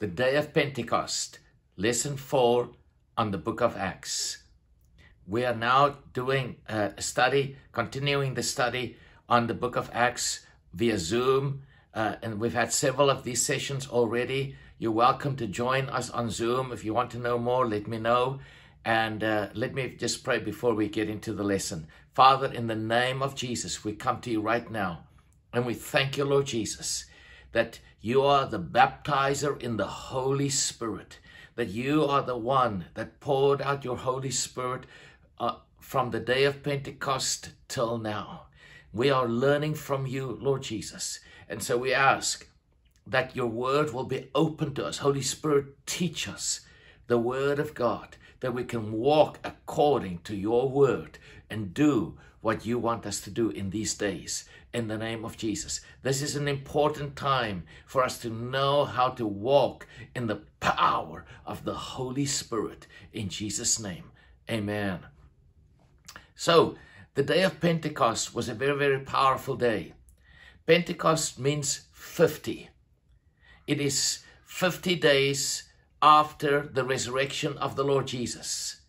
the day of Pentecost, lesson 4 on the book of Acts. We are now doing a study, continuing the study on the book of Acts via Zoom, uh, and we've had several of these sessions already. You're welcome to join us on Zoom. If you want to know more, let me know. And uh, let me just pray before we get into the lesson. Father, in the name of Jesus, we come to you right now, and we thank you, Lord Jesus, that you are the baptizer in the Holy Spirit, that you are the one that poured out your Holy Spirit uh, from the day of Pentecost till now. We are learning from you, Lord Jesus. And so we ask that your word will be open to us. Holy Spirit, teach us the word of God, that we can walk according to your word and do what you want us to do in these days in the name of Jesus. This is an important time for us to know how to walk in the power of the Holy Spirit in Jesus' name. Amen. So, the day of Pentecost was a very, very powerful day. Pentecost means 50. It is 50 days after the resurrection of the Lord Jesus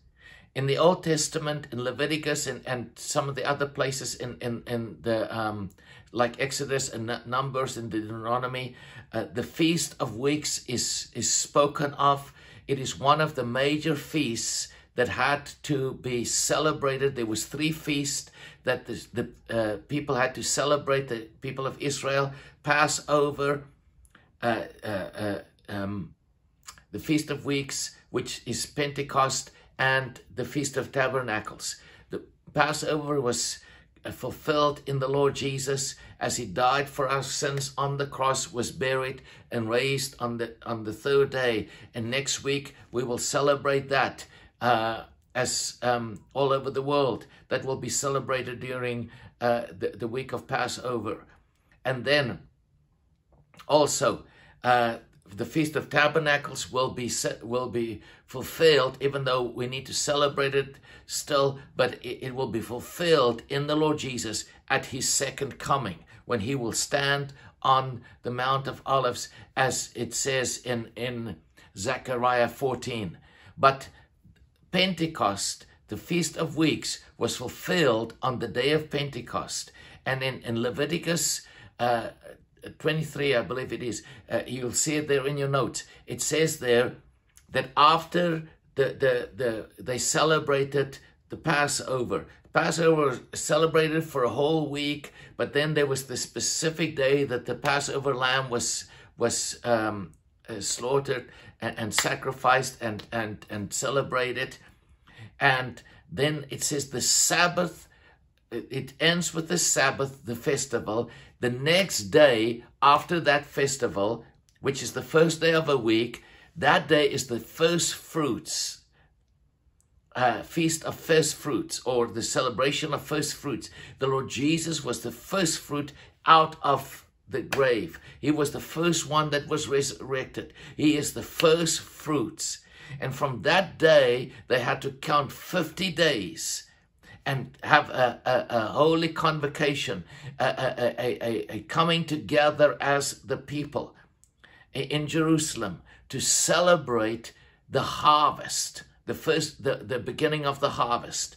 in the Old Testament, in Leviticus, and, and some of the other places in, in, in the um, like Exodus and Numbers and Deuteronomy, uh, the Feast of Weeks is, is spoken of. It is one of the major feasts that had to be celebrated. There was three feasts that the, the uh, people had to celebrate. The people of Israel, Passover, uh, uh, uh um, the Feast of Weeks, which is Pentecost, and the Feast of Tabernacles. The Passover was uh, fulfilled in the Lord Jesus as he died for our sins on the cross was buried and raised on the on the third day. And next week we will celebrate that uh, as um, all over the world. That will be celebrated during uh, the, the week of Passover. And then also uh, the Feast of Tabernacles will be set, will be fulfilled, even though we need to celebrate it still, but it, it will be fulfilled in the Lord Jesus at his second coming, when he will stand on the Mount of Olives, as it says in, in Zechariah 14. But Pentecost, the Feast of Weeks, was fulfilled on the day of Pentecost. And in, in Leviticus uh, 23, I believe it is, uh, you'll see it there in your notes. It says there that after the, the, the they celebrated the Passover, Passover was celebrated for a whole week, but then there was the specific day that the Passover lamb was was um, uh, slaughtered and, and, sacrificed and, and, and celebrated. And then it says the Sabbath, it ends with the Sabbath, the festival, the next day after that festival, which is the first day of a week, that day is the first fruits, uh, feast of first fruits, or the celebration of first fruits. The Lord Jesus was the first fruit out of the grave. He was the first one that was resurrected. He is the first fruits. And from that day, they had to count 50 days and have a, a, a holy convocation, a, a, a, coming together as the people in Jerusalem to celebrate the harvest, the first, the, the beginning of the harvest.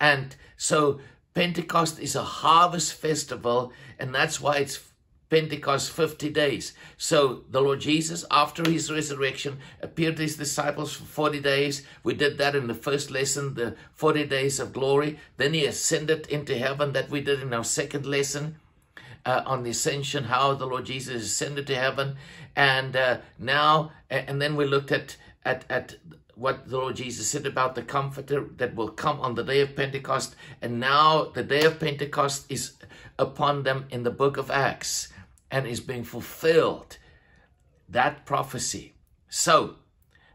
And so Pentecost is a harvest festival, and that's why it's Pentecost 50 days. So the Lord Jesus, after his resurrection, appeared to his disciples for 40 days. We did that in the first lesson, the 40 days of glory. Then he ascended into heaven, that we did in our second lesson. Uh, on the ascension, how the Lord Jesus ascended to heaven, and uh, now, and then we looked at at at what the Lord Jesus said about the Comforter that will come on the day of Pentecost, and now the day of Pentecost is upon them in the book of Acts and is being fulfilled. That prophecy. So,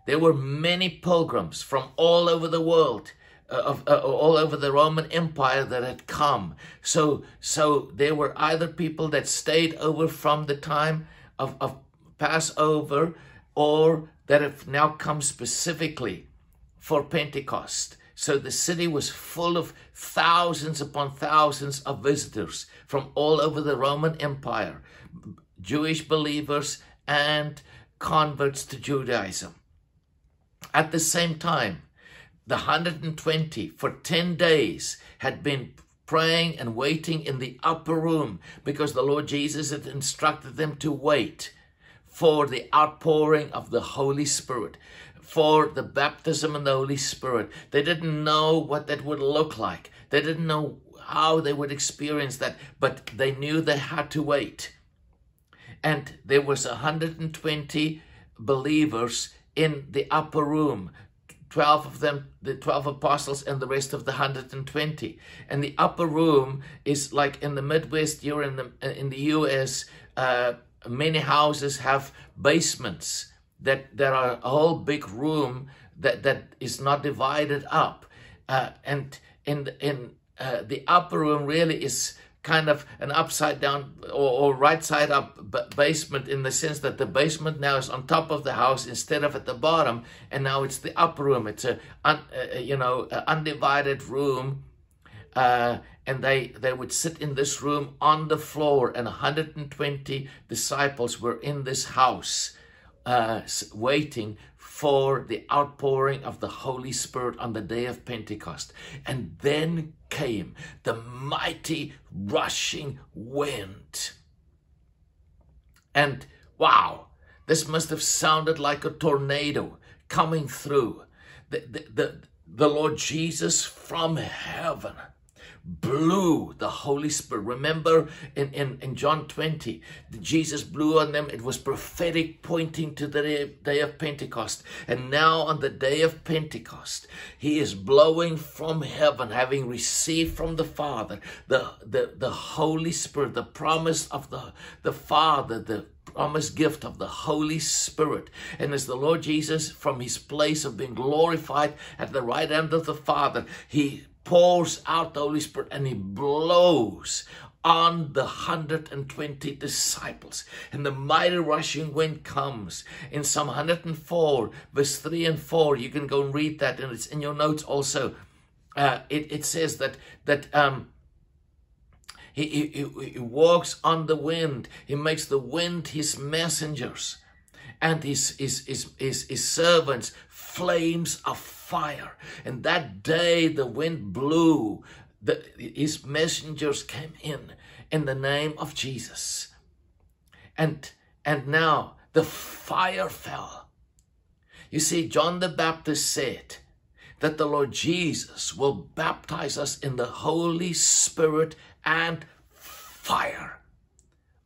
there were many pilgrims from all over the world, uh, of, uh, all over the Roman Empire that had come. So, so there were either people that stayed over from the time of, of Passover or that have now come specifically for Pentecost. So the city was full of thousands upon thousands of visitors from all over the Roman Empire, Jewish believers and converts to Judaism. At the same time, the 120 for 10 days had been praying and waiting in the upper room because the Lord Jesus had instructed them to wait for the outpouring of the Holy Spirit, for the baptism in the Holy Spirit. They didn't know what that would look like. They didn't know how they would experience that, but they knew they had to wait. And there was 120 believers in the upper room 12 of them, the 12 apostles, and the rest of the 120. And the upper room is like in the Midwest, you're in the, in the US, uh, many houses have basements that there are a whole big room that, that is not divided up. Uh, and in, in uh, the upper room really is kind of an upside down or, or, right side up basement in the sense that the basement now is on top of the house instead of at the bottom and now it's the upper room. It's a un, you know undivided room uh, and they they would sit in this room on the floor and 120 disciples were in this house uh, waiting for the outpouring of the Holy Spirit on the day of Pentecost. And then came the mighty rushing wind. And wow, this must have sounded like a tornado coming through. The, the, the, the Lord Jesus from heaven blew the Holy Spirit. Remember in, in, in John 20, Jesus blew on them. It was prophetic, pointing to the day, day of Pentecost. And now on the day of Pentecost, he is blowing from heaven, having received from the Father the, the, the Holy Spirit, the promise of the, the Father, the promised gift of the Holy Spirit. And as the Lord Jesus, from his place of being glorified at the right hand of the Father, he pours out the Holy Spirit and he blows on the 120 disciples. And the mighty rushing wind comes. In Psalm 104, verse 3 and 4, you can go and read that, and it's in your notes also. Uh, it, it says that that um, he, he, he walks on the wind. He makes the wind his messengers and his, his, his, his, his servants flames of fire. And that day the wind blew, the, his messengers came in in the name of Jesus. And, and now the fire fell. You see, John the Baptist said that the Lord Jesus will baptize us in the Holy Spirit and fire.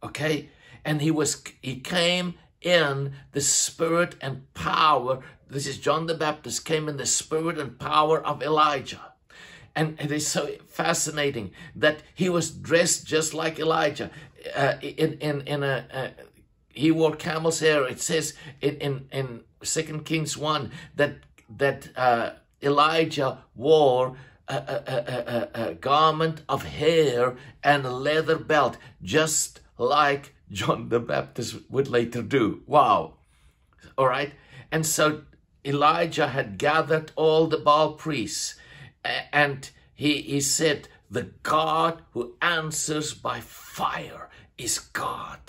Okay? And he was he came in the spirit and power this is John the Baptist came in the spirit and power of Elijah. And it is so fascinating that he was dressed just like Elijah. Uh, in, in, in a, uh, he wore camel's hair. It says in, in, in 2 Kings 1 that, that uh, Elijah wore a, a, a, a, garment of hair and a leather belt, just like John the Baptist would later do. Wow. All right. And so Elijah had gathered all the Baal priests and he, he said, the God who answers by fire is God.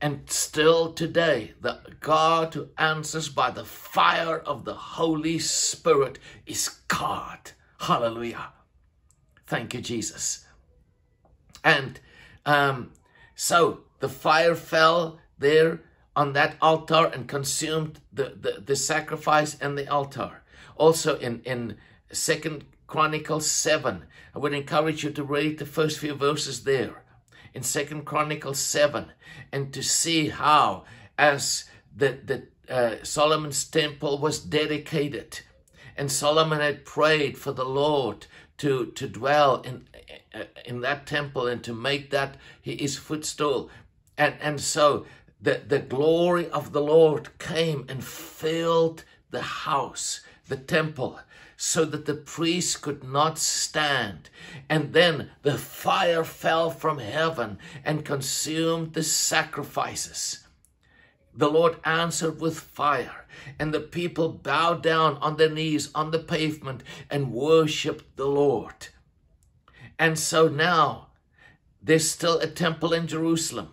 And still today, the God who answers by the fire of the Holy Spirit is God. Hallelujah. Thank you, Jesus. And um, so the fire fell there on that altar and consumed the, the, the sacrifice and the altar. Also in, in Second Chronicles 7, I would encourage you to read the first few verses there in Second Chronicles 7 and to see how as the, the uh, Solomon's temple was dedicated and Solomon had prayed for the Lord to, to dwell in, in that temple and to make that his footstool. And, and so the, the glory of the Lord came and filled the house, the temple, so that the priests could not stand. And then the fire fell from heaven and consumed the sacrifices. The Lord answered with fire, and the people bowed down on their knees on the pavement and worshiped the Lord. And so now there's still a temple in Jerusalem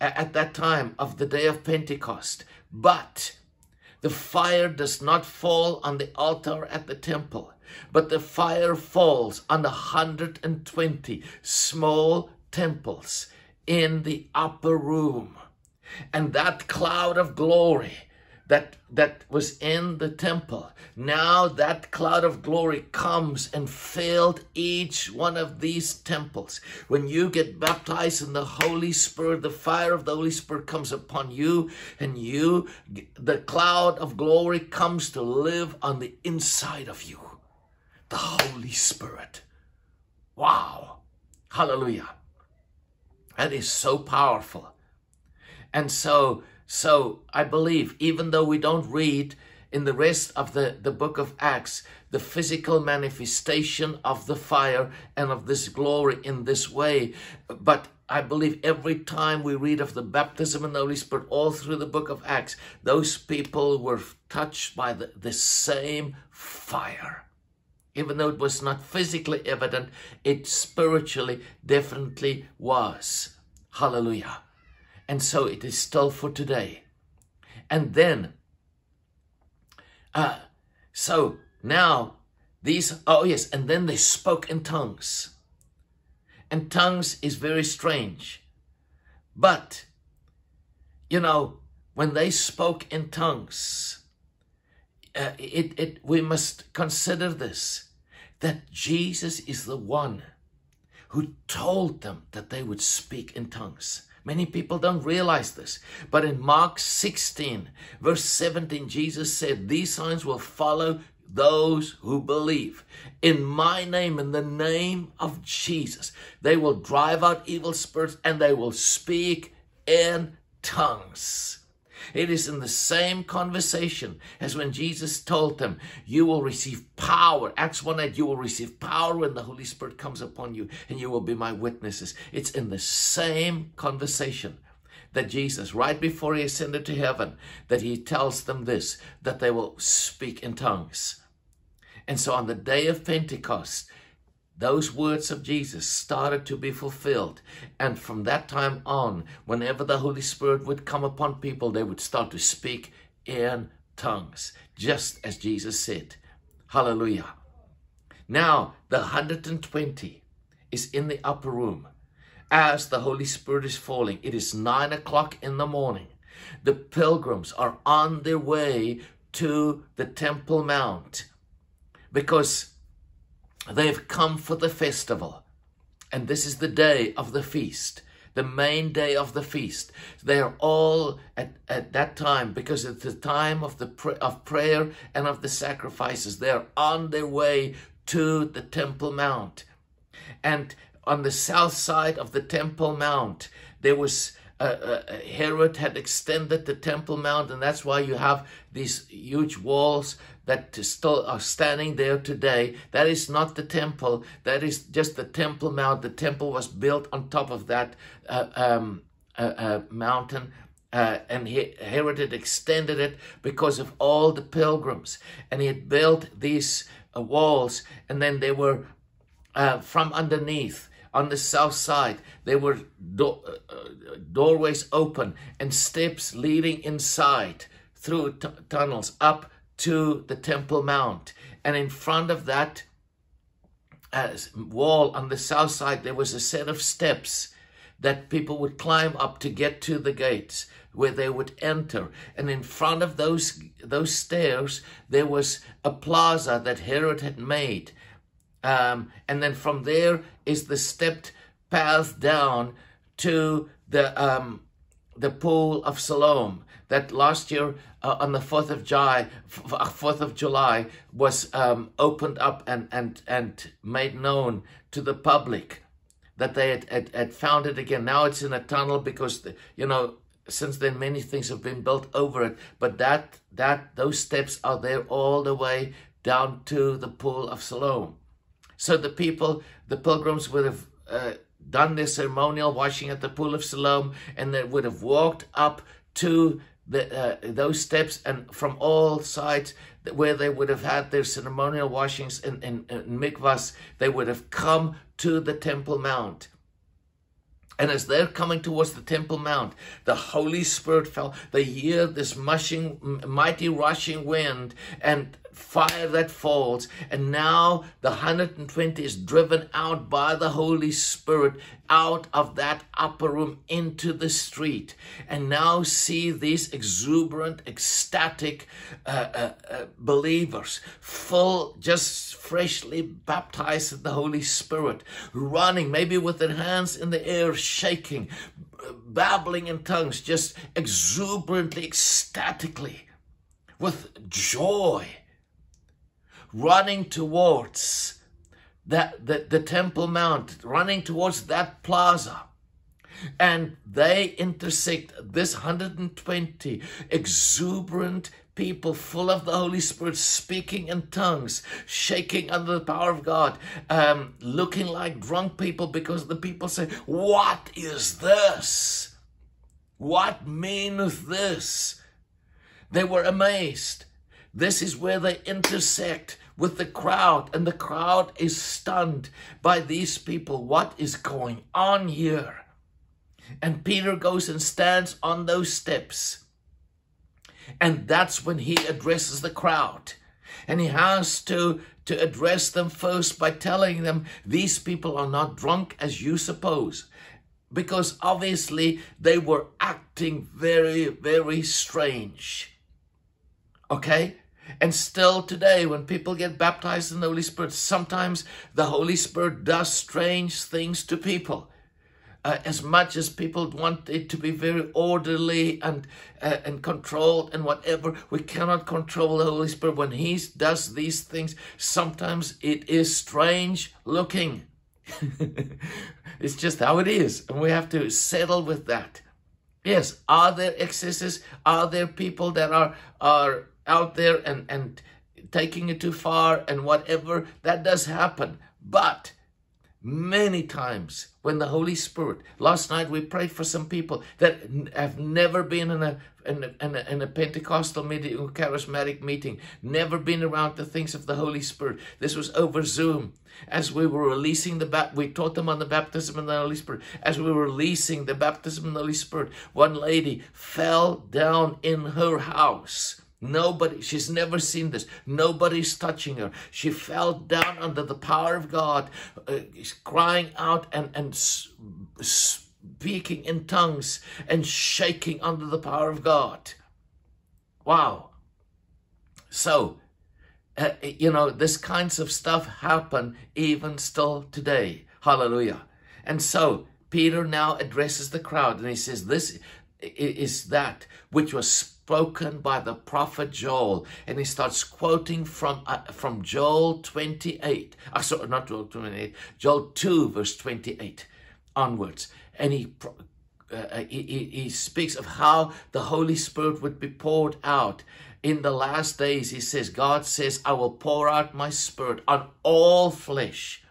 at that time of the day of Pentecost. But the fire does not fall on the altar at the temple, but the fire falls on the 120 small temples in the upper room. And that cloud of glory that that was in the temple. Now that cloud of glory comes and filled each one of these temples. When you get baptized in the holy spirit the fire of the holy spirit comes upon you and you the cloud of glory comes to live on the inside of you. The holy spirit. Wow. Hallelujah. That is so powerful. And so so I believe, even though we don't read in the rest of the, the book of Acts, the physical manifestation of the fire and of this glory in this way, but I believe every time we read of the baptism in the Holy Spirit, all through the book of Acts, those people were touched by the, the same fire. Even though it was not physically evident, it spiritually definitely was. Hallelujah. And so it is still for today. And then, uh, so now these, oh yes, and then they spoke in tongues. And tongues is very strange. But, you know, when they spoke in tongues, uh, it, it, we must consider this, that Jesus is the one who told them that they would speak in tongues. Many people don't realize this. But in Mark 16, verse 17, Jesus said, These signs will follow those who believe. In my name, in the name of Jesus, they will drive out evil spirits and they will speak in tongues. It is in the same conversation as when Jesus told them, You will receive power. Acts 1 8, you will receive power when the Holy Spirit comes upon you, and you will be my witnesses. It's in the same conversation that Jesus, right before he ascended to heaven, that he tells them this, that they will speak in tongues. And so on the day of Pentecost, those words of Jesus started to be fulfilled. And from that time on, whenever the Holy Spirit would come upon people, they would start to speak in tongues, just as Jesus said. Hallelujah. Now, the 120 is in the upper room as the Holy Spirit is falling. It is nine o'clock in the morning. The pilgrims are on their way to the Temple Mount because They've come for the festival. And this is the day of the feast, the main day of the feast. They are all at, at that time, because it's the time of, the of prayer and of the sacrifices. They're on their way to the Temple Mount. And on the south side of the Temple Mount, there was uh, uh, Herod had extended the Temple Mount, and that's why you have these huge walls that still are standing there today. That is not the temple. That is just the Temple Mount. The temple was built on top of that uh, um, uh, uh, mountain. Uh, and he, Herod had extended it because of all the pilgrims. And he had built these uh, walls, and then they were uh, from underneath on the south side. There were do doorways open and steps leading inside through tunnels up to the Temple Mount. And in front of that uh, wall on the south side, there was a set of steps that people would climb up to get to the gates where they would enter. And in front of those, those stairs, there was a plaza that Herod had made. Um, and then from there is the stepped path down to the um, the pool of Siloam that last year uh, on the 4th of July, 4th of July was um, opened up and, and, and made known to the public that they had, had, had found it again. Now it's in a tunnel because, the, you know, since then many things have been built over it. But that, that those steps are there all the way down to the pool of Siloam. So the people, the pilgrims would have uh, done their ceremonial washing at the pool of Siloam and they would have walked up to the, uh, those steps and from all sides where they would have had their ceremonial washings in, in, in mikvahs, they would have come to the Temple Mount. And as they're coming towards the Temple Mount, the Holy Spirit fell. They hear this mushing, mighty rushing wind and fire that falls. And now the 120 is driven out by the Holy Spirit out of that upper room into the street. And now see these exuberant, ecstatic uh, uh, uh, believers, full, just freshly baptized in the Holy Spirit, running, maybe with their hands in the air, shaking, babbling in tongues, just exuberantly, ecstatically, with joy running towards that the, the Temple Mount, running towards that plaza. And they intersect this 120 exuberant people full of the Holy Spirit, speaking in tongues, shaking under the power of God, um, looking like drunk people because the people say, What is this? What meaneth this? They were amazed. This is where they intersect with the crowd, and the crowd is stunned by these people. What is going on here? And Peter goes and stands on those steps. And that's when he addresses the crowd. And he has to, to address them first by telling them these people are not drunk as you suppose. Because obviously they were acting very, very strange. Okay? And still today, when people get baptized in the Holy Spirit, sometimes the Holy Spirit does strange things to people. Uh, as much as people want it to be very orderly and uh, and controlled and whatever, we cannot control the Holy Spirit. When He does these things, sometimes it is strange looking. it's just how it is, and we have to settle with that. Yes, are there excesses? Are there people that are are out there and, and taking it too far and whatever, that does happen. But many times when the Holy Spirit, last night we prayed for some people that have never been in a, in a, in a, in a Pentecostal meeting or charismatic meeting, never been around the things of the Holy Spirit. This was over Zoom. As we were releasing the, bat, we taught them on the baptism in the Holy Spirit. As we were releasing the baptism in the Holy Spirit, one lady fell down in her house Nobody, she's never seen this. Nobody's touching her. She fell down under the power of God, uh, crying out and, and speaking in tongues and shaking under the power of God. Wow. So, uh, you know, this kinds of stuff happen even still today. Hallelujah. And so, Peter now addresses the crowd and he says, This is that which was spoken by the prophet Joel. And he starts quoting from, uh, from Joel 28. Uh, saw not Joel 28, Joel 2, verse 28 onwards. And he, uh, uh, he, he speaks of how the Holy Spirit would be poured out in the last days. He says, God says, I will pour out my spirit on all flesh.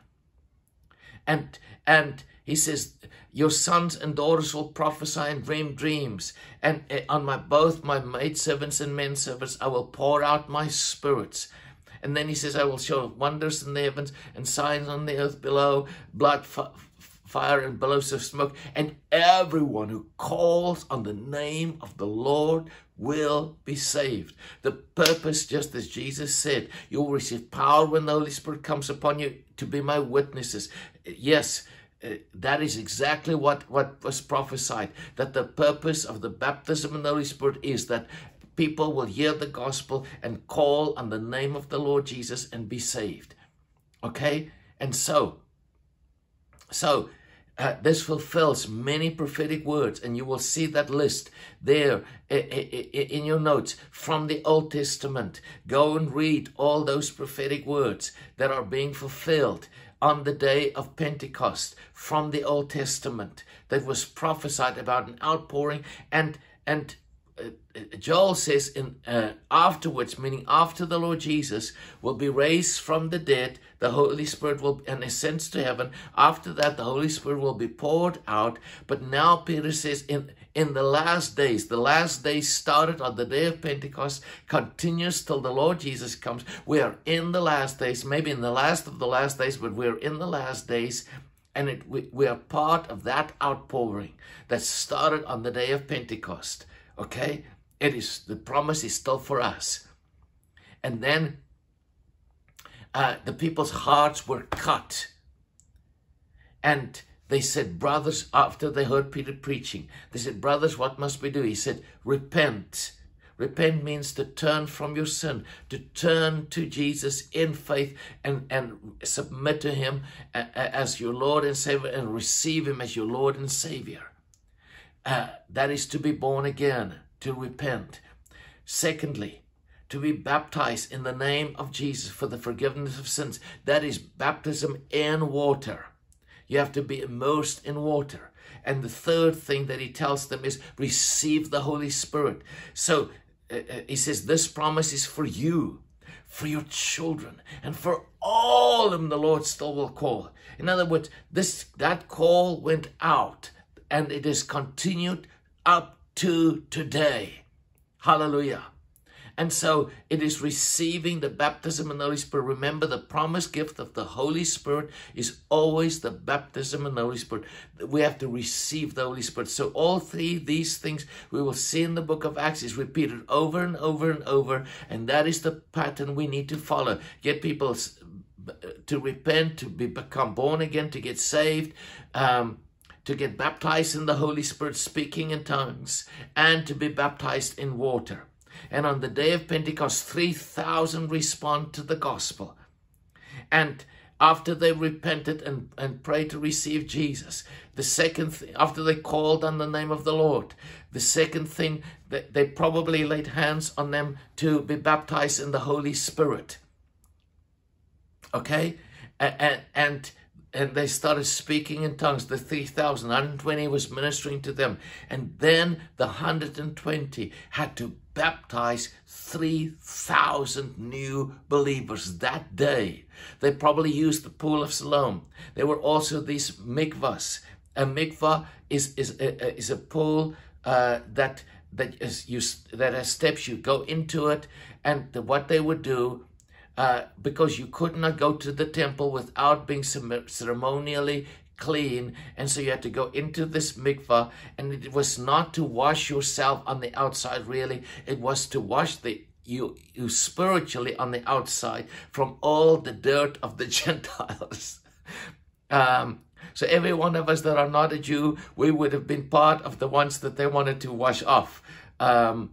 And, and he says, your sons and daughters will prophesy and dream dreams. And eh, on my both my maid servants and men servants, I will pour out my spirits. And then he says, I will show wonders in the heavens and signs on the earth below, blood, fire, and billows of smoke. And everyone who calls on the name of the Lord will be saved. The purpose, just as Jesus said, you will receive power when the Holy Spirit comes upon you to be my witnesses. Yes, Uh, that is exactly what, what was prophesied that the purpose of the baptism in the Holy Spirit is that people will hear the gospel and call on the name of the Lord Jesus and be saved. Okay? And so, so uh, this fulfills many prophetic words, and you will see that list there uh, uh, in your notes from the Old Testament. Go and read all those prophetic words that are being fulfilled on the day of Pentecost from the Old Testament that was prophesied about an outpouring and and uh, Joel says in uh, afterwards, meaning after the Lord Jesus will be raised from the dead, the Holy Spirit will and ascends to heaven. After that, the Holy Spirit will be poured out. But now Peter says in in the last days. The last days started on the day of Pentecost, continues till the Lord Jesus comes. We are in the last days, maybe in the last of the last days, but we're in the last days. And it, we, we are part of that outpouring that started on the day of Pentecost. Okay? It is the promise is still for us. And then uh, the people's hearts were cut. And they said, Brothers, after they heard Peter preaching, they said, Brothers, what must we do? He said, Repent. Repent means to turn from your sin, to turn to Jesus in faith and, and submit to Him as your Lord and Savior and receive Him as your Lord and Savior. Uh, that is to be born again, to repent. Secondly, to be baptized in the name of Jesus for the forgiveness of sins. That is baptism in water. You have to be immersed in water. And the third thing that he tells them is receive the Holy Spirit. So uh, uh, he says, This promise is for you, for your children, and for all whom the Lord still will call. In other words, this that call went out and it is continued up to today. Hallelujah. And so it is receiving the baptism in the Holy Spirit. Remember, the promised gift of the Holy Spirit is always the baptism in the Holy Spirit. We have to receive the Holy Spirit. So all three these things we will see in the book of Acts is repeated over and over and over. And that is the pattern we need to follow. Get people to repent, to be, become born again, to get saved. Um, to get baptized in the Holy Spirit, speaking in tongues, and to be baptized in water. And on the day of Pentecost, 3,000 respond to the gospel. And after they repented and, and prayed to receive Jesus, the second thing, after they called on the name of the Lord, the second thing that they probably laid hands on them to be baptized in the Holy Spirit. Okay? And, and, and they started speaking in tongues. The 3,000, 120 was ministering to them. And then the 120 had to baptize 3,000 new believers that day. They probably used the pool of Siloam. There were also these mikvahs. A mikvah is, is, a, is a pool uh, that that is you that has steps. You go into it, and the, what they would do uh, because you could not go to the temple without being ceremonially clean. And so you had to go into this mikvah. And it was not to wash yourself on the outside, really. It was to wash the you, you spiritually on the outside from all the dirt of the Gentiles. um, so every one of us that are not a Jew, we would have been part of the ones that they wanted to wash off. Um,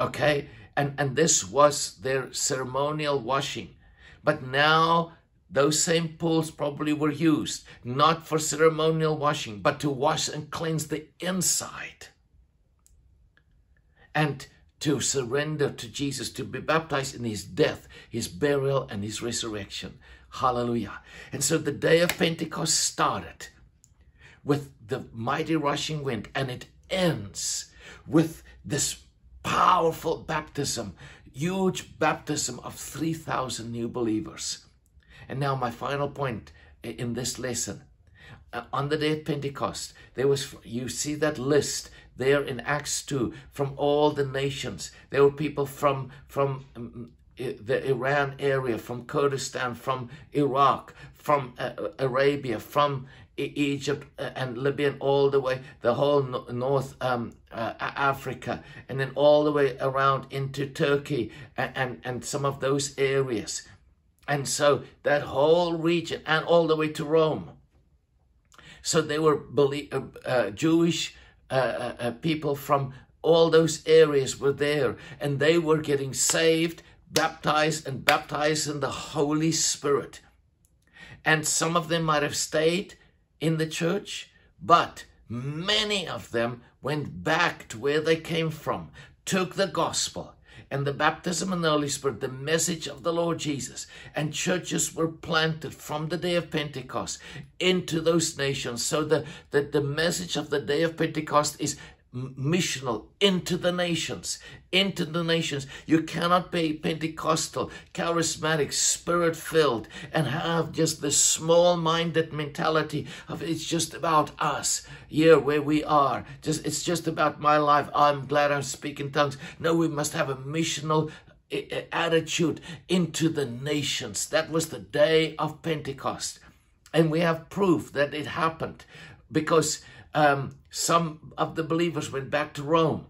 okay, and and this was their ceremonial washing. But now those same pools probably were used not for ceremonial washing, but to wash and cleanse the inside. And to surrender to Jesus, to be baptized in his death, his burial, and his resurrection. Hallelujah. And so the day of Pentecost started with the mighty rushing wind, and it ends with this powerful baptism, huge baptism of 3,000 new believers. And now, my final point in this lesson. Uh, on the day of Pentecost, there was, you see that list there in Acts 2 from all the nations. There were people from, from um, the Iran area, from Kurdistan, from Iraq, from uh, Arabia, from Egypt uh, and Libya, and all the way, the whole North um, uh, Africa, and then all the way around into Turkey and, and, and some of those areas. And so that whole region and all the way to Rome. So they were uh, uh, Jewish uh, uh, uh, people from all those areas were there and they were getting saved, baptized, and baptized in the Holy Spirit. And some of them might have stayed in the church, but many of them went back to where they came from, took the gospel, and the baptism in the Holy Spirit, the message of the Lord Jesus. And churches were planted from the day of Pentecost into those nations so that, that the message of the day of Pentecost is missional into the nations, into the nations. You cannot be Pentecostal, charismatic, spirit filled, and have just this small minded mentality of it's just about us here where we are. Just it's just about my life. I'm glad I'm speaking tongues. No, we must have a missional eh, eh, attitude into the nations. That was the day of Pentecost. And we have proof that it happened because um, some of the believers went back to Rome.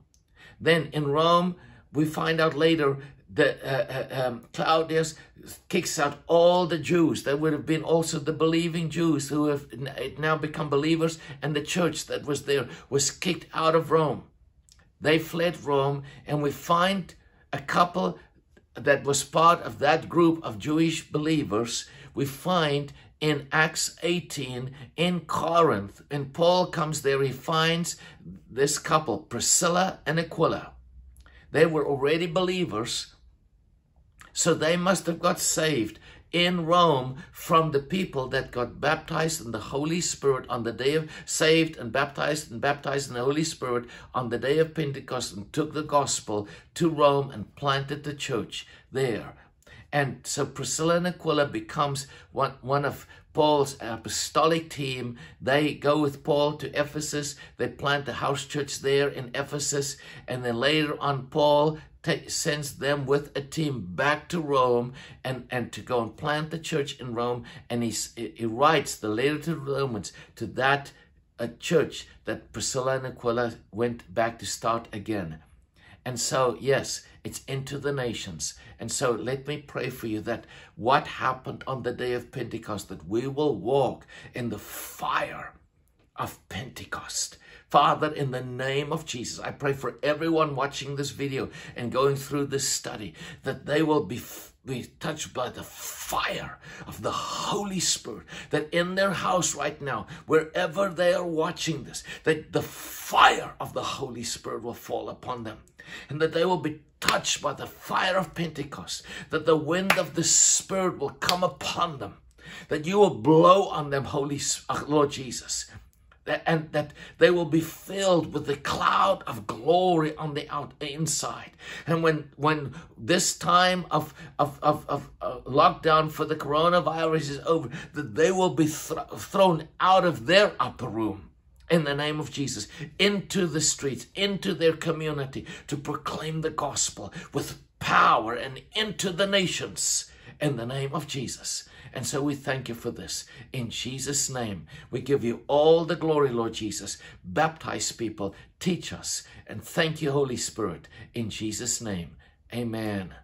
Then in Rome, we find out later that uh, uh, um, Claudius kicks out all the Jews. That would have been also the believing Jews who have now become believers, and the church that was there was kicked out of Rome. They fled Rome, and we find a couple that was part of that group of Jewish believers. We find in Acts 18 in Corinth, and Paul comes there, he finds this couple, Priscilla and Aquila. They were already believers, so they must have got saved in Rome from the people that got baptized in the Holy Spirit on the day of saved and baptized and baptized in the Holy Spirit on the day of Pentecost and took the gospel to Rome and planted the church there. And so Priscilla and Aquila becomes one, one of Paul's apostolic team. They go with Paul to Ephesus. They plant the house church there in Ephesus. And then later on, Paul sends them with a team back to Rome and, and to go and plant the church in Rome. And he, he writes the letter to the Romans to that a church that Priscilla and Aquila went back to start again. And so, yes, it's into the nations. And so let me pray for you that what happened on the day of Pentecost, that we will walk in the fire of Pentecost. Father, in the name of Jesus, I pray for everyone watching this video and going through this study that they will be be touched by the fire of the Holy Spirit, that in their house right now, wherever they are watching this, that the fire of the Holy Spirit will fall upon them, and that they will be touched by the fire of Pentecost, that the wind of the Spirit will come upon them, that you will blow on them, Holy uh, Lord Jesus, and that they will be filled with the cloud of glory on the out inside. And when when this time of of of, of uh, lockdown for the coronavirus is over that they will be th thrown out of their upper room in the name of Jesus into the streets into their community to proclaim the gospel with power and into the nations in the name of Jesus and so we thank you for this. In Jesus' name, we give you all the glory, Lord Jesus. Baptize people, teach us, and thank you, Holy Spirit. In Jesus' name, amen.